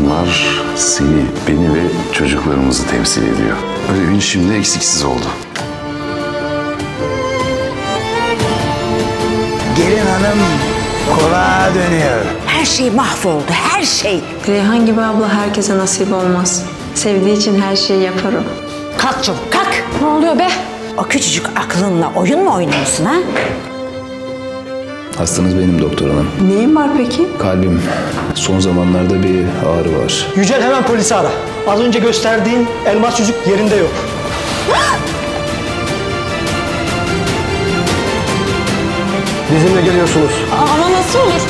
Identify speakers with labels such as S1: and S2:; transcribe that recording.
S1: takımlar seni, beni ve çocuklarımızı temsil ediyor. Ödevin şimdi eksiksiz oldu.
S2: Gelin hanım konağa dönüyor.
S3: Her şey mahvoldu, her şey.
S4: Reyhan gibi abla herkese nasip olmaz. Sevdiği için her şeyi yapar o.
S3: Kalk çabuk, kalk.
S4: Ne oluyor be?
S3: O küçücük aklınla oyun mu oynuyorsun ha?
S5: Hastanız benim doktor hanım.
S4: Neyin var peki?
S5: Kalbim son zamanlarda bir ağrı var.
S6: Yücel hemen polisi ara. Az önce gösterdiğin elmas yüzük yerinde yok. Bizimle geliyorsunuz.
S4: Ama nasıl olur?